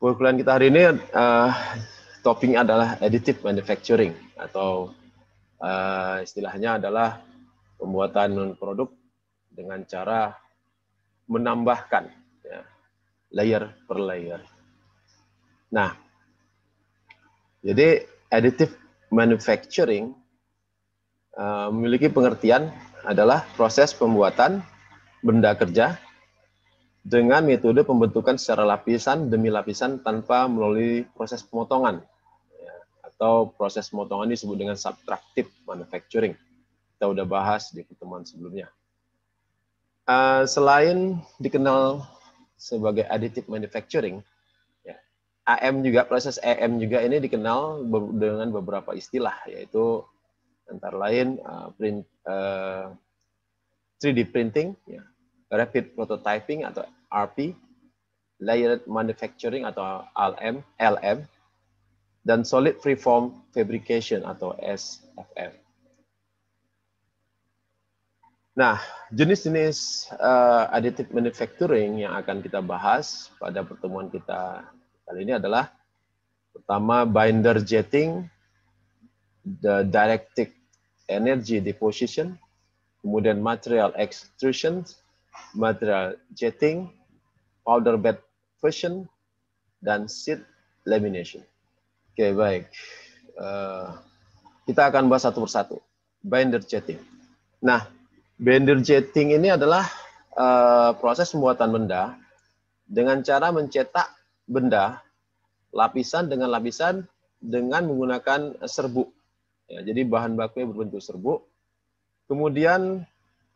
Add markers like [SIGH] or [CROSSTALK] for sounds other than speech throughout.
Kurikulum kita hari ini uh, topiknya adalah additive manufacturing atau uh, istilahnya adalah pembuatan produk dengan cara menambahkan ya, layer per layer. Nah, jadi additive manufacturing uh, memiliki pengertian adalah proses pembuatan benda kerja dengan metode pembentukan secara lapisan demi lapisan tanpa melalui proses pemotongan. Ya, atau proses pemotongan disebut dengan subtractive manufacturing. Kita udah bahas di pertemuan sebelumnya. Uh, selain dikenal sebagai additive manufacturing, ya, AM juga proses AM juga ini dikenal dengan beberapa istilah, yaitu antara lain uh, print uh, 3D printing, ya, rapid prototyping atau RP, layered manufacturing atau LM, LM, dan solid freeform fabrication atau SFF. Nah, jenis-jenis uh, additive manufacturing yang akan kita bahas pada pertemuan kita kali ini adalah pertama binder jetting, the dielectric energy deposition, kemudian material extrusion, material jetting, powder bed fusion, dan seed lamination. Oke, okay, baik. Uh, kita akan bahas satu persatu. Binder jetting. Nah, binder jetting ini adalah uh, proses pembuatan benda dengan cara mencetak benda lapisan dengan lapisan dengan menggunakan serbuk. Ya, jadi bahan bakunya berbentuk serbuk kemudian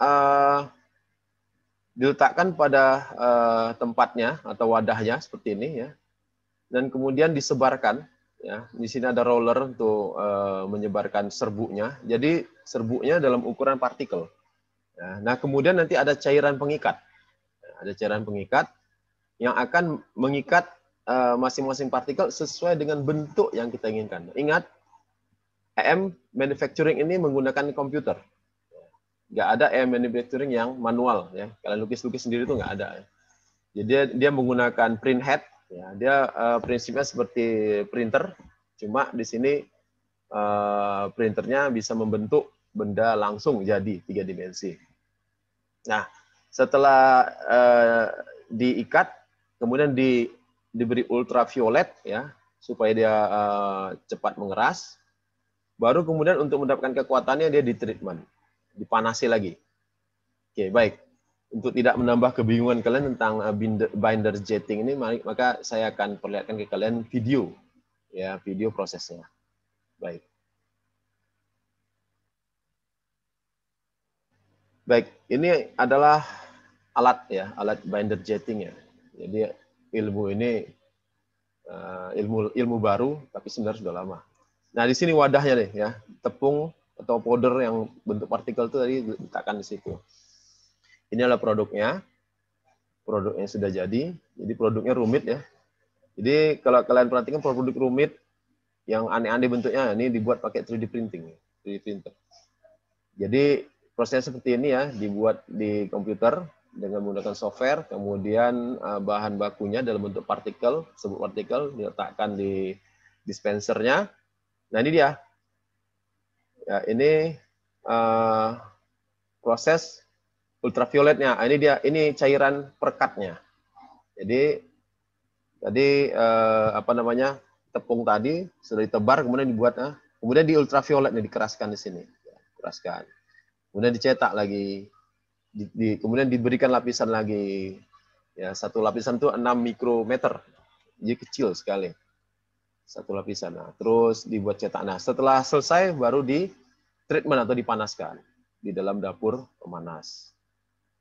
uh, diletakkan pada uh, tempatnya atau wadahnya seperti ini ya, dan kemudian disebarkan. Ya, di sini ada roller untuk uh, menyebarkan serbuknya. Jadi serbuknya dalam ukuran partikel. Ya, nah kemudian nanti ada cairan pengikat. Ya, ada cairan pengikat yang akan mengikat masing-masing uh, partikel sesuai dengan bentuk yang kita inginkan. Ingat, AM manufacturing ini menggunakan komputer nggak ada air manufacturing yang manual ya. Kalian lukis-lukis sendiri itu nggak ada. Ya. Jadi dia, menggunakan print head ya. Dia uh, prinsipnya seperti printer, cuma di sini uh, printernya bisa membentuk benda langsung jadi tiga dimensi. Nah, setelah uh, diikat, kemudian di, diberi ultraviolet ya supaya dia uh, cepat mengeras. Baru kemudian untuk mendapatkan kekuatannya dia di treatment dipanasi lagi. Oke, baik. Untuk tidak menambah kebingungan kalian tentang uh, binder, binder jetting ini, maka saya akan perlihatkan ke kalian video, ya video prosesnya. Baik. Baik, ini adalah alat ya, alat binder jetting ya. Jadi ilmu ini uh, ilmu ilmu baru, tapi sebenarnya sudah lama. Nah di sini wadahnya nih ya, tepung atau powder yang bentuk partikel itu tadi letakkan di situ. Ini adalah produknya. Produk yang sudah jadi. Jadi produknya rumit ya. Jadi kalau kalian perhatikan produk rumit yang aneh-aneh bentuknya ini dibuat pakai 3D printing, 3D printer. Jadi prosesnya seperti ini ya, dibuat di komputer dengan menggunakan software, kemudian eh, bahan bakunya dalam bentuk partikel, sebut partikel diletakkan di dispensernya. Nah ini dia Ya, ini uh, proses ultravioletnya. Ini dia, ini cairan perkatnya. Jadi tadi uh, apa namanya tepung tadi sudah ditebar, kemudian dibuat, uh, kemudian di ultraviolet nih dikeraskan di sini, ya, keraskan. Kemudian dicetak lagi, di, di, kemudian diberikan lapisan lagi. Ya, satu lapisan itu 6 mikrometer, jadi kecil sekali satu lapisan. Nah, terus dibuat cetak. Nah, setelah selesai baru di treatment atau dipanaskan di dalam dapur pemanas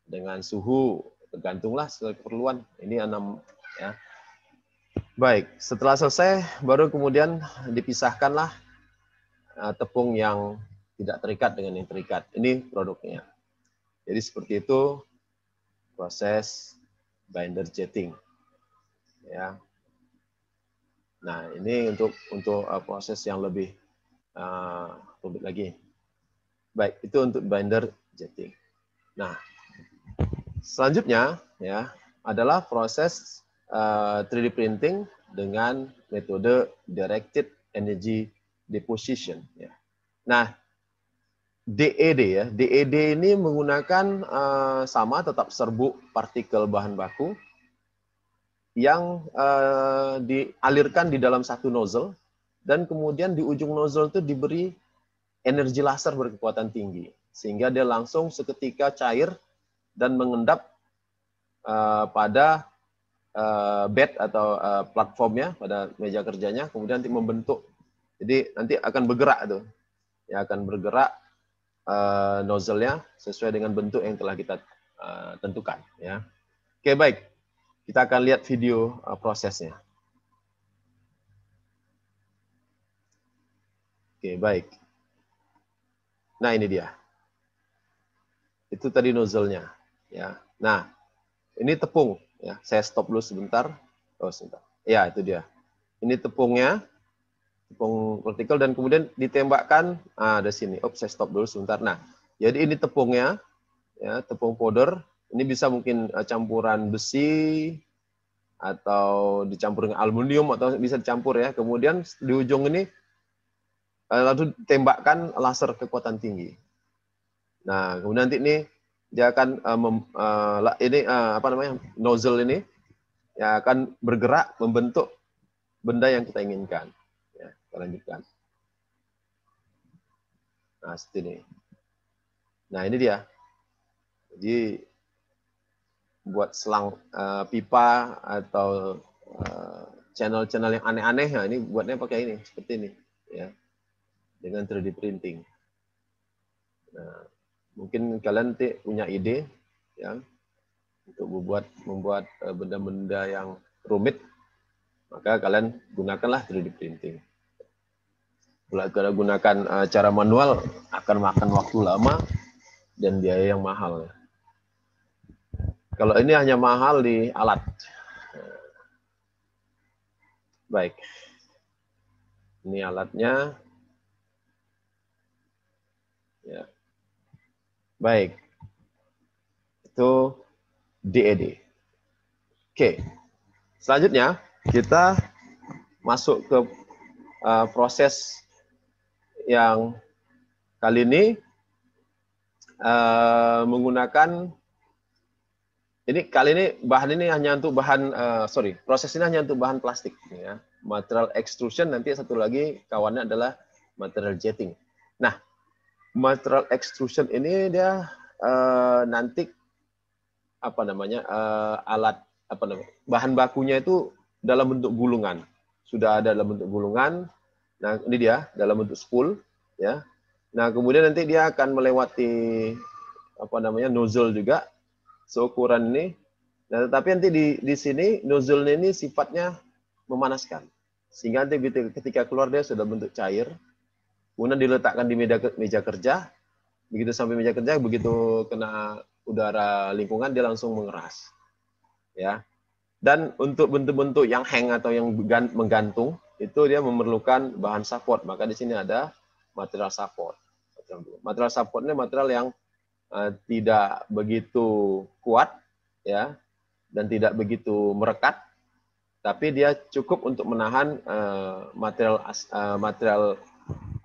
dengan suhu tergantunglah sesuai keperluan. Ini enam ya. Baik, setelah selesai baru kemudian dipisahkanlah uh, tepung yang tidak terikat dengan yang terikat. Ini produknya. Jadi seperti itu proses binder jetting. Ya, Nah, ini untuk untuk uh, proses yang lebih uh, lagi. Baik, itu untuk binder jetting. Nah, selanjutnya ya adalah proses uh, 3D printing dengan metode directed energy deposition. Ya. Nah, DED ya, DED ini menggunakan uh, sama tetap serbuk partikel bahan baku yang uh, dialirkan di dalam satu nozzle dan kemudian di ujung nozzle itu diberi energi laser berkekuatan tinggi sehingga dia langsung seketika cair dan mengendap uh, pada uh, bed atau uh, platformnya pada meja kerjanya kemudian nanti membentuk. Jadi nanti akan bergerak itu. Ya akan bergerak uh, nozzle-nya sesuai dengan bentuk yang telah kita uh, tentukan ya. Oke baik kita akan lihat video uh, prosesnya. Oke baik. Nah ini dia. Itu tadi nozzle-nya ya. Nah ini tepung ya. Saya stop dulu sebentar. Oh sebentar. Ya itu dia. Ini tepungnya tepung vertikal dan kemudian ditembakkan ah, ada sini. Oh saya stop dulu sebentar. Nah jadi ini tepungnya ya tepung powder ini bisa mungkin uh, campuran besi atau dicampur dengan aluminium atau bisa dicampur ya kemudian di ujung ini uh, lalu tembakkan laser kekuatan tinggi nah kemudian nanti ini dia akan uh, mem, ini apa namanya nozzle ini yang akan bergerak membentuk benda yang kita inginkan. Ya, kita lanjutkan. Nah, seperti ini. Nah, ini dia. Jadi buat selang uh, pipa atau channel-channel uh, yang aneh-aneh, nah ini buatnya pakai ini, seperti ini, ya, dengan 3D printing. Nah, mungkin kalian punya ide ya untuk membuat membuat eh, benda-benda yang rumit maka kalian gunakanlah 3D printing. Kalau gunakan eh, cara manual akan makan waktu lama dan biaya yang mahal. Kalau ini hanya mahal di alat. Baik. Ini alatnya. Ya. Baik. Itu DED. Oke. Selanjutnya kita masuk ke uh, proses yang kali ini uh, menggunakan ini kali ini bahan ini hanya untuk bahan uh, sorry proses ini hanya untuk bahan plastik ya. Material extrusion nanti satu lagi kawannya adalah material jetting. Nah material extrusion ini dia uh, nanti apa namanya uh, alat apa namanya bahan bakunya itu dalam bentuk gulungan. Sudah ada dalam bentuk gulungan. Nah ini dia dalam bentuk spool ya. Nah kemudian nanti dia akan melewati apa namanya nozzle juga seukuran ini. Nah tetapi nanti di di sini nozzle ini sifatnya memanaskan. Sehingga nanti ketika keluar dia sudah bentuk cair kemudian diletakkan di meja, meja kerja, begitu sampai meja kerja, begitu kena udara lingkungan dia langsung mengeras, ya. Dan untuk bentuk-bentuk yang hang atau yang menggantung itu dia memerlukan bahan support, maka di sini ada material support. Material support ini material yang uh, tidak begitu kuat, ya, dan tidak begitu merekat, tapi dia cukup untuk menahan uh, material uh, material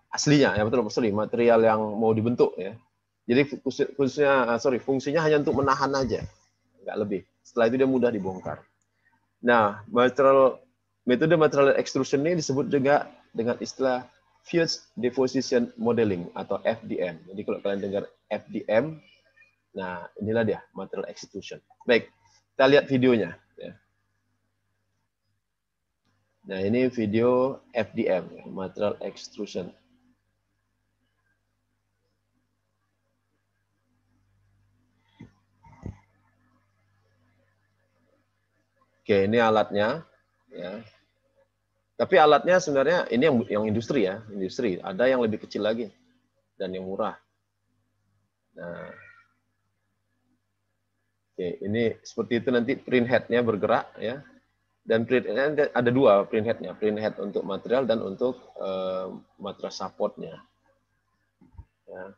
aslinya ya betul sorry material yang mau dibentuk ya. Jadi khususnya sorry fungsinya hanya untuk menahan aja nggak lebih. Setelah itu dia mudah dibongkar. Nah material metode material extrusion ini disebut juga dengan istilah fused deposition modeling atau FDM jadi kalau kalian dengar FDM nah inilah dia material extrusion baik kita lihat videonya ya. Nah, ini video FDM, material extrusion. Oke, ini alatnya. Ya. Tapi alatnya sebenarnya ini yang yang industri ya, industri. Ada yang lebih kecil lagi dan yang murah. Nah, oke, ini seperti itu nanti print headnya bergerak ya. Dan print ada dua print headnya, print head untuk material dan untuk uh, material supportnya. Ya.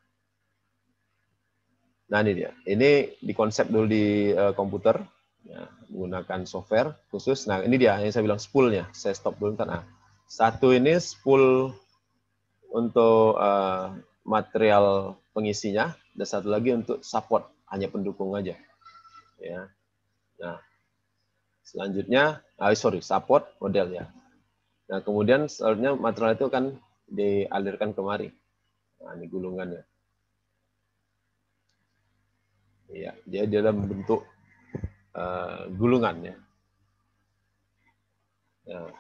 Nah ini dia. Ini dikonsep dulu di uh, komputer Ya, menggunakan software khusus. Nah, ini dia yang saya bilang spoolnya. Saya stop dulu. Nah, satu ini spool untuk uh, material pengisinya, dan satu lagi untuk support, hanya pendukung aja. Ya. Nah, selanjutnya, ah, sorry, support model ya. Nah, kemudian selanjutnya material itu kan dialirkan kemari. Nah, ini gulungannya. Iya, dia dalam bentuk uh, gulungan ya. Nah,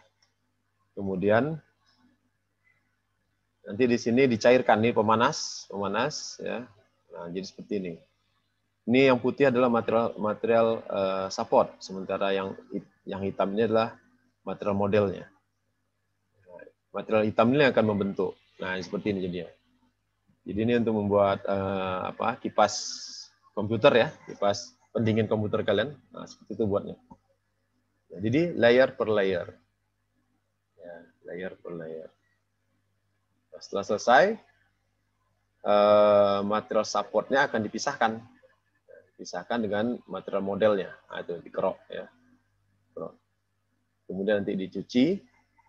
kemudian nanti di sini dicairkan nih pemanas, pemanas ya. Nah, jadi seperti ini. Ini yang putih adalah material material uh, support, sementara yang yang hitam ini adalah material modelnya material hitam ini akan membentuk. Nah, seperti ini jadinya. Jadi ini untuk membuat uh, apa kipas komputer ya, kipas pendingin komputer kalian. Nah, seperti itu buatnya. Nah, jadi layer per layer. Ya, layer per layer. Nah, setelah selesai, uh, material supportnya akan dipisahkan. Dipisahkan dengan material modelnya. Nah, itu dikerok ya. Kemudian nanti dicuci,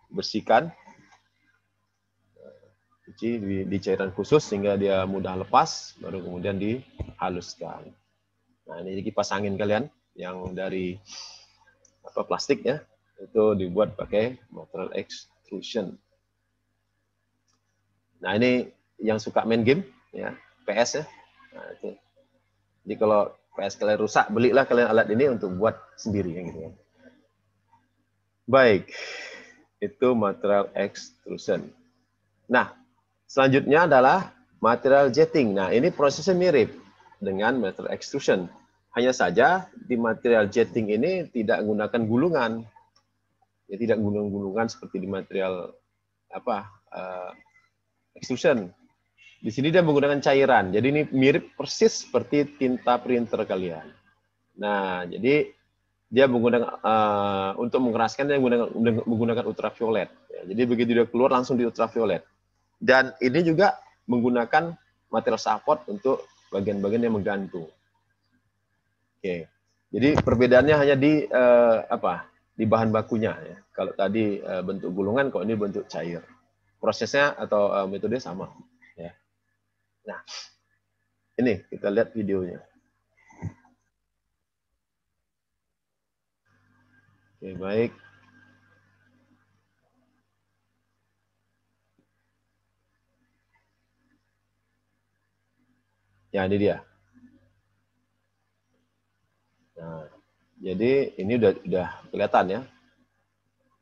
bersihkan, cuci di, di cairan khusus sehingga dia mudah lepas, baru kemudian dihaluskan. Nah ini kipas angin kalian yang dari apa plastik ya, itu dibuat pakai material extrusion. Nah ini yang suka main game ya PS ya. Nah, itu. Jadi kalau PS kalian rusak, belilah kalian alat ini untuk buat sendiri yang gitu ya. Baik, itu material extrusion. Nah, Selanjutnya adalah material jetting. Nah, ini prosesnya mirip dengan material extrusion. Hanya saja di material jetting ini tidak menggunakan gulungan. Ya, tidak menggunakan gulungan seperti di material apa uh, extrusion. Di sini dia menggunakan cairan. Jadi ini mirip persis seperti tinta printer kalian. Nah, jadi dia menggunakan uh, untuk mengeraskan dia menggunakan, menggunakan ultraviolet. Ya, jadi begitu dia keluar langsung di ultraviolet. Dan ini juga menggunakan material support untuk bagian-bagian yang menggantung. Oke. Jadi perbedaannya hanya di uh, apa? Di bahan bakunya ya. Kalau tadi uh, bentuk gulungan, kalau ini bentuk cair. Prosesnya atau uh, metode sama ya. Nah, ini kita lihat videonya. Oke, baik. Ya, ini dia. Nah, jadi ini udah udah kelihatan ya.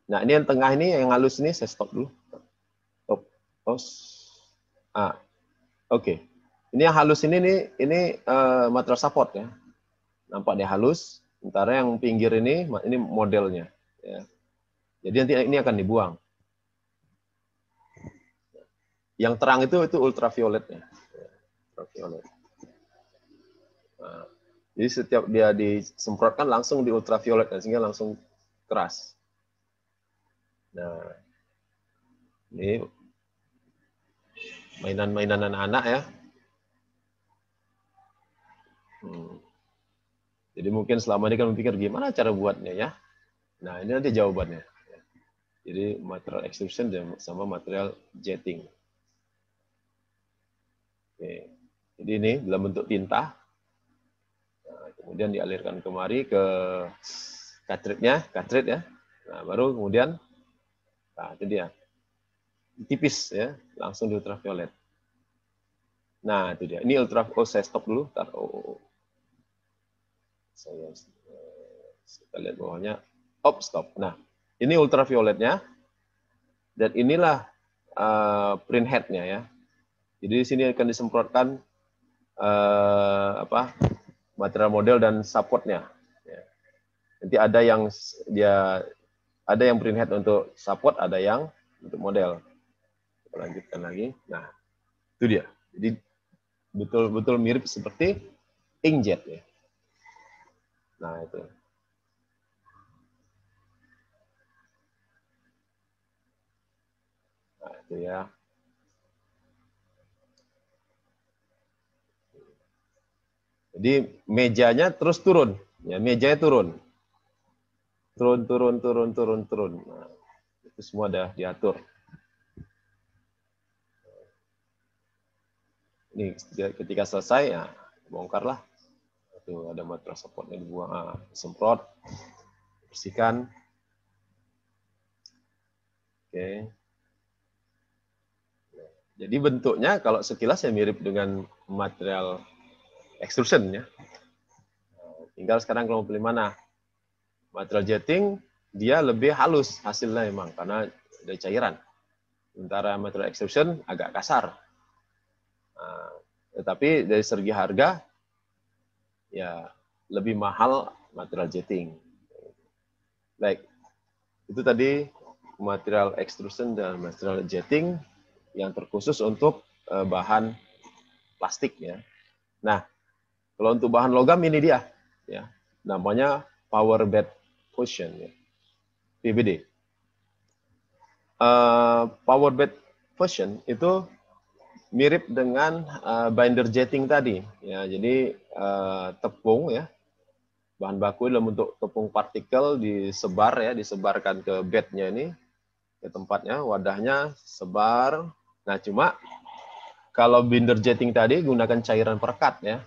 Nah, ini yang tengah ini yang halus ini saya stop dulu. Stop. Pause. Ah. Oke. Okay. Ini yang halus ini nih ini uh, material support ya. Nampak dia halus, sementara yang pinggir ini ini modelnya ya. Jadi nanti ini akan dibuang. Yang terang itu itu ultraviolet ya. Ultraviolet. Nah, jadi setiap dia disemprotkan langsung di ultraviolet sehingga langsung keras. Nah, ini mainan-mainan anak-anak ya. Hmm. Jadi mungkin selama ini kan berpikir gimana cara buatnya ya. Nah ini nanti jawabannya. Jadi material extrusion sama material jetting. Oke. Jadi ini dalam bentuk tinta kemudian dialirkan kemari ke cartridge-nya, cartridge ya. Nah, baru kemudian nah itu dia. Tipis ya, langsung di ultraviolet. Nah, itu dia. Ini ultra oh saya stop dulu. Tar, oh, oh, oh. Saya kita lihat bawahnya. Op, stop. Nah, ini ultravioletnya. Dan inilah uh, print head-nya ya. Jadi di sini akan disemprotkan uh, apa material model dan supportnya. Ya. Nanti ada yang dia ada yang print head untuk support, ada yang untuk model. Kita lanjutkan lagi. Nah, itu dia. Jadi betul-betul mirip seperti inkjet ya. Nah, itu. Nah, itu ya. Jadi mejanya terus turun, ya mejanya turun. turun, turun, turun, turun, turun. Nah, itu semua sudah diatur. Ini ketika selesai, ya bongkarlah. Itu ada material supportnya dibuang, ah, semprot, bersihkan. Oke. Jadi bentuknya kalau sekilas ya mirip dengan material extrusion ya. Tinggal sekarang kalau pilih mana. Material jetting dia lebih halus hasilnya memang karena dari cairan. Sementara material extrusion agak kasar. Nah, tetapi dari segi harga ya lebih mahal material jetting. Baik. Itu tadi material extrusion dan material jetting yang terkhusus untuk uh, bahan plastik ya. Nah, kalau untuk bahan logam ini dia ya. Namanya power bed fusion ya. PBD. Uh, eh, power bed fusion itu mirip dengan uh, binder jetting tadi ya. Jadi uh, tepung ya bahan baku dalam bentuk tepung partikel disebar ya, disebarkan ke bednya ini ke tempatnya, wadahnya sebar Nah, cuma kalau binder jetting tadi gunakan cairan perekat ya.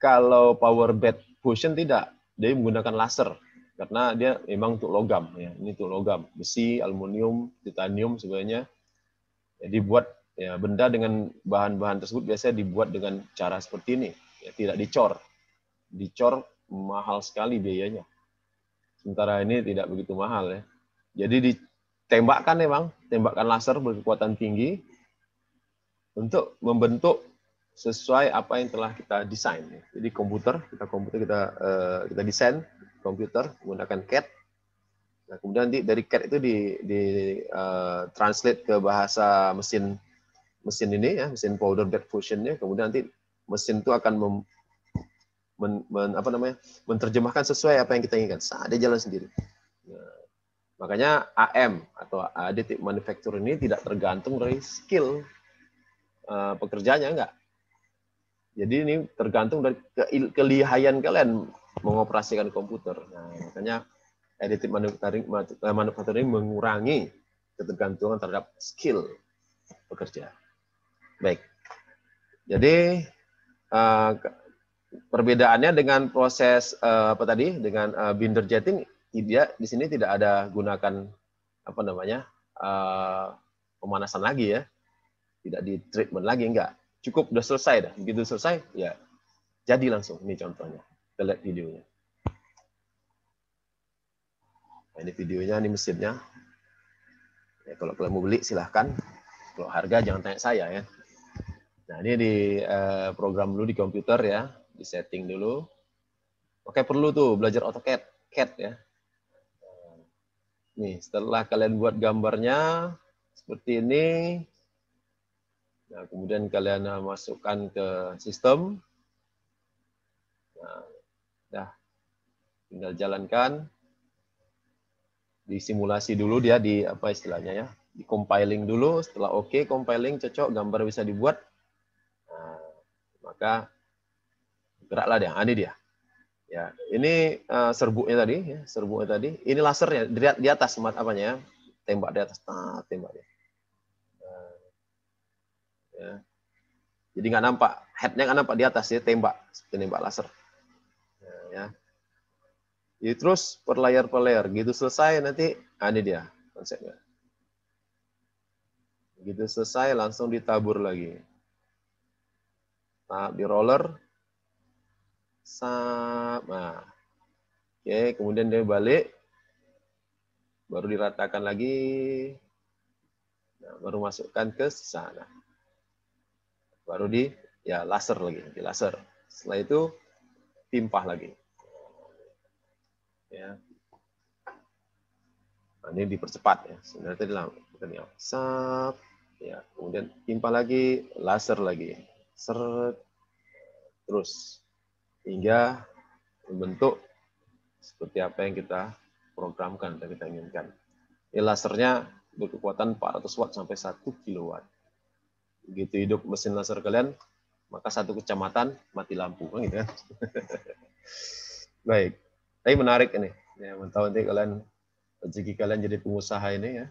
Kalau power bed fusion tidak, dia menggunakan laser karena dia memang untuk logam ya. Ini untuk logam, besi, aluminium, titanium sebenarnya. Ya, dibuat ya benda dengan bahan-bahan tersebut biasanya dibuat dengan cara seperti ini, ya, tidak dicor. Dicor mahal sekali biayanya. Sementara ini tidak begitu mahal ya. Jadi ditembakkan memang tembakan laser berkekuatan tinggi untuk membentuk sesuai apa yang telah kita desain. Jadi komputer, kita komputer kita uh, kita desain komputer menggunakan CAD. Nah, kemudian nanti dari CAD itu di, di uh, translate ke bahasa mesin mesin ini ya, mesin powder bed fusionnya. Kemudian nanti mesin itu akan mem, men, men, apa namanya menerjemahkan sesuai apa yang kita inginkan. Dia jalan sendiri. Makanya AM atau additive manufacturing ini tidak tergantung dari skill uh, pekerjanya enggak. Jadi ini tergantung dari ke kelihayan kalian mengoperasikan komputer. Nah, makanya additive manufacturing, manufacturing mengurangi ketergantungan terhadap skill pekerja. Baik. Jadi uh, perbedaannya dengan proses uh, apa tadi dengan uh, binder jetting tidak di sini tidak ada gunakan apa namanya uh, pemanasan lagi ya tidak di treatment lagi enggak cukup udah selesai dah. Begitu selesai ya jadi langsung. Ini contohnya. Kita lihat videonya. Nah, ini videonya ini mesinnya. Ya, kalau kalian mau beli silahkan. Kalau harga jangan tanya saya ya. Nah ini di uh, program dulu di komputer ya. Di setting dulu. Oke perlu tuh belajar AutoCAD CAD ya. Nih, setelah kalian buat gambarnya seperti ini, nah, kemudian kalian uh, masukkan ke sistem. Nah, dah, tinggal jalankan. Disimulasi dulu dia di apa istilahnya ya, di compiling dulu. Setelah oke, okay, compiling cocok, gambar bisa dibuat. Nah, maka geraklah dia. Ah, ini dia. Ya, ini uh, serbuknya tadi, ya, serbuknya tadi. Ini lasernya di, di atas mat apanya ya, tembak di atas, nah, tembak dia. Ya. Jadi nggak nampak, headnya nggak nampak di atas ya, tembak, seperti tembak laser. Ya, ya. Jadi terus per layer per layer, gitu selesai nanti, ah, ini dia konsepnya. Begitu selesai langsung ditabur lagi. Nah, di roller, sama. Oke, kemudian dia balik. Baru diratakan lagi. Nah, baru masukkan ke sana. Baru di ya laser lagi, di laser. Setelah itu timpah lagi. Ya. Nah, ini dipercepat ya. Sebenarnya tadi nih, sap, ya. Kemudian timpah lagi, laser lagi, seret, terus hingga membentuk seperti apa yang kita programkan dan kita inginkan. Ini lasernya berkekuatan 400 watt sampai 1 kilowatt. Begitu hidup mesin laser kalian, maka satu kecamatan mati lampu, kan gitu kan? [LAUGHS] Baik, tapi menarik ini. Ya, Yang tahu nanti kalian rezeki kalian jadi pengusaha ini ya.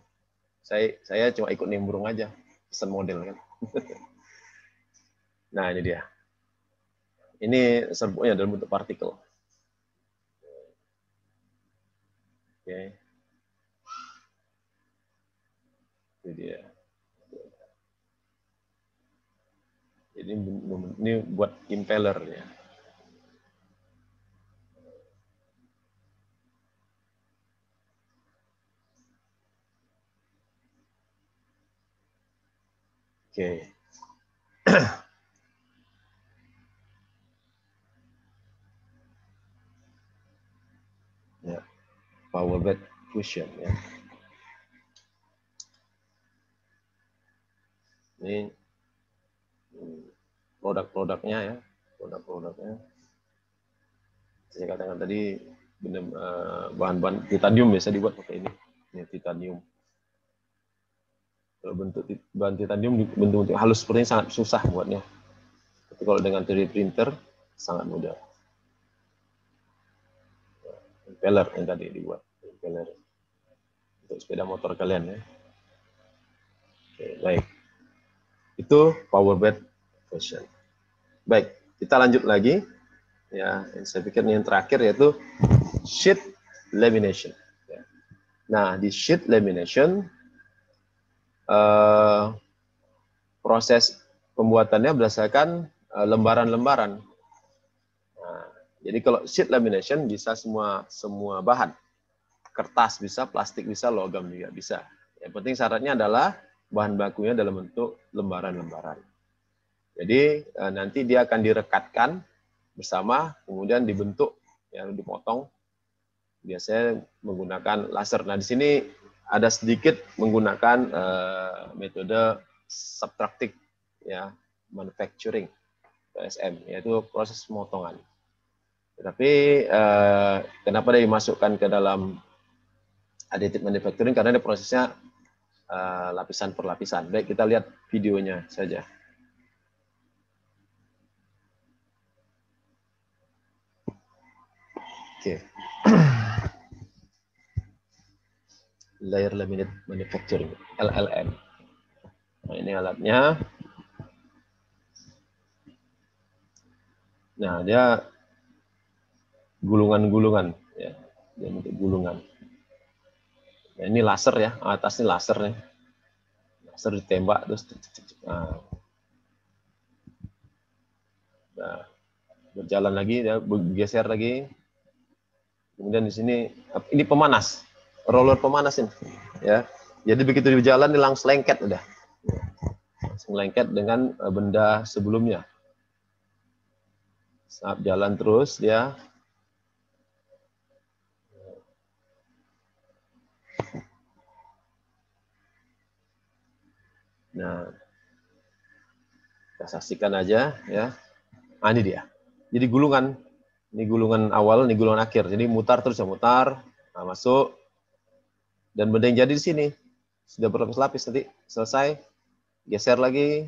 Saya saya cuma ikut nimbrung aja, pesan model kan. [LAUGHS] nah ini dia. Ini serbuknya dalam bentuk partikel. Oke. Okay. Ini dia. Ini ini buat impeller ya. Oke. ya. Power bed fusion ya. Ini produk-produknya ya, produk-produknya. Saya katakan tadi eh, bahan-bahan titanium biasa dibuat pakai ini. Ini titanium. Kalau bentuk bahan titanium bentuk-bentuk halus seperti ini sangat susah buatnya. Tapi kalau dengan 3D printer sangat mudah. Impeller yang tadi dibuat, impeller untuk sepeda motor kalian ya. Oke, baik. Itu power bed version. Baik, kita lanjut lagi. Ya, saya pikir ini yang terakhir yaitu sheet lamination. Ya. Nah, di sheet lamination uh, proses pembuatannya berdasarkan eh, lembaran-lembaran. Nah, jadi kalau sheet lamination bisa semua semua bahan, kertas bisa, plastik bisa, logam juga bisa. Yang penting syaratnya adalah bahan bakunya dalam bentuk lembaran-lembaran. Jadi uh, nanti dia akan direkatkan bersama, kemudian dibentuk, yang dipotong. Biasanya menggunakan laser. Nah di sini ada sedikit menggunakan uh, metode subtractive ya manufacturing PSM yaitu proses pemotongan. Tetapi uh, kenapa dia dimasukkan ke dalam additive manufacturing karena ini prosesnya uh, lapisan per lapisan. Baik kita lihat videonya saja. Okay. layer laminate manufacturing LLM. Nah, ini alatnya. Nah, dia gulungan-gulungan ya. Dia bentuk gulungan. Nah, ini laser ya, atas ini laser nih. Laser ditembak terus nah. nah berjalan lagi dia bergeser lagi. Kemudian di sini ini pemanas roller pemanas ini ya. Jadi begitu di jalan dia langsung lengket udah. Langsung lengket dengan eh, benda sebelumnya. Saat jalan terus dia nah kita saksikan aja ya. Nah, ini dia. Jadi gulungan ini gulungan awal ini gulungan akhir. Jadi mutar terus ya mutar. Nah, masuk. Dan benda yang jadi di sini sudah berlapis-lapis nanti selesai. Geser lagi.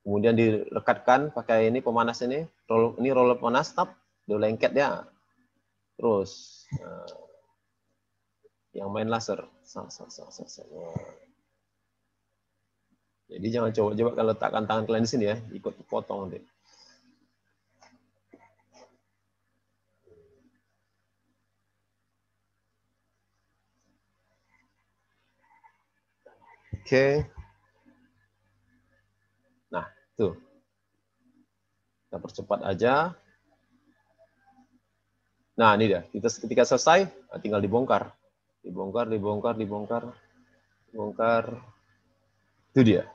Kemudian direkatkan pakai ini pemanas ini. Roll ini roller panas tap. Udah lengket ya terus nah, yang main laser. Jadi jangan coba-coba kalau letakkan tangan kalian di sini ya. Ikut potong nanti Oke. Nah, tuh. Kita percepat aja. Nah, ini dia. Kita ketika selesai, nah, tinggal dibongkar. Dibongkar, dibongkar, dibongkar. Bongkar. Itu dia.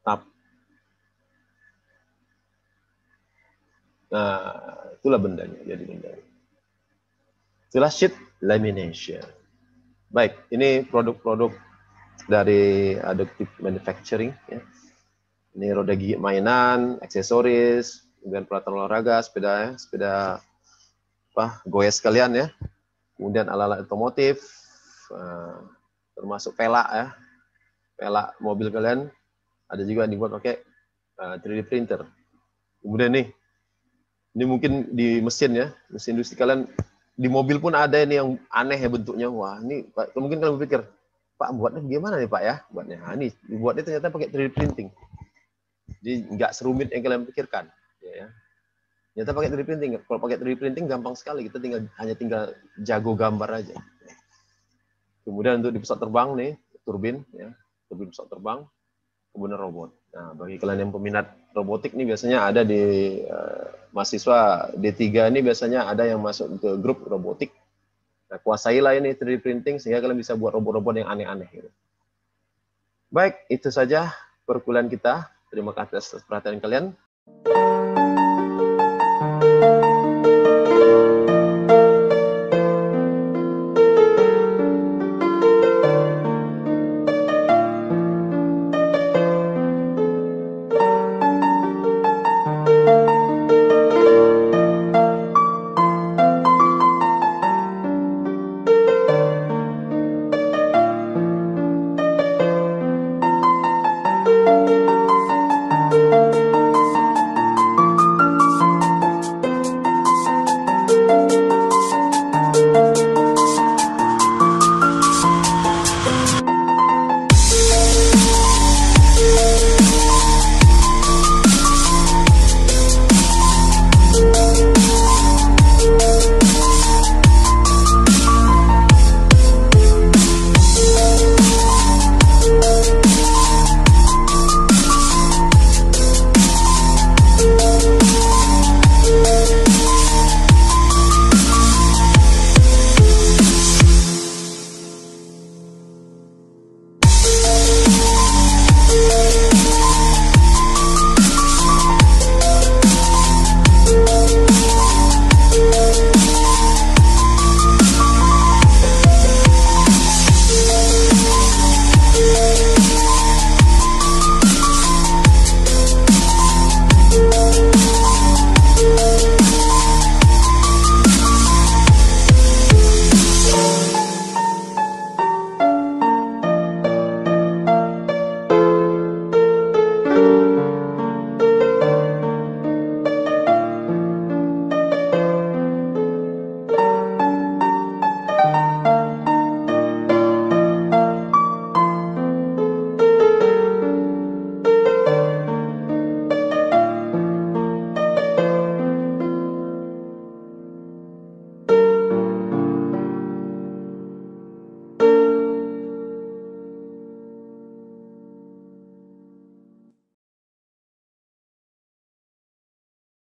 Tap. Nah, itulah bendanya. Jadi bendanya. Itulah sheet lamination. Baik, ini produk-produk dari adaptive manufacturing ya. Ini roda gigi mainan, aksesoris, kemudian peralatan olahraga, sepeda ya, sepeda apa goes sekalian ya. Kemudian alat-alat otomotif, uh, termasuk pelak ya. Pelak mobil kalian ada juga yang dibuat pakai uh, eh, 3D printer. Kemudian nih, ini mungkin di mesin ya, mesin industri kalian di mobil pun ada ini yang aneh ya bentuknya. Wah, ini mungkin kalian berpikir, Pak buatnya gimana nih Pak ya? Buatnya, nah, ini buatnya ternyata pakai 3D printing. Jadi nggak serumit yang kalian pikirkan. Ya, ya. Ternyata pakai 3D printing. Kalau pakai 3D printing gampang sekali. Kita tinggal hanya tinggal jago gambar aja. Kemudian untuk di pesawat terbang nih, turbin, ya, turbin pesawat terbang, kemudian robot. Nah, bagi kalian yang peminat robotik nih biasanya ada di uh, mahasiswa D3 ini biasanya ada yang masuk ke grup robotik. Nah, kuasailah ini 3D printing sehingga kalian bisa buat robot-robot yang aneh-aneh. Gitu. Baik, itu saja perkuliahan kita. Terima kasih atas perhatian kalian.